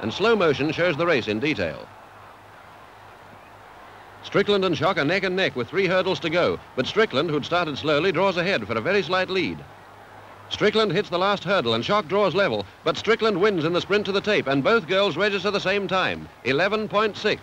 and slow motion shows the race in detail. Strickland and Schoch are neck and neck with three hurdles to go, but Strickland, who'd started slowly, draws ahead for a very slight lead. Strickland hits the last hurdle and Schoch draws level, but Strickland wins in the sprint to the tape, and both girls register the same time, 11.6.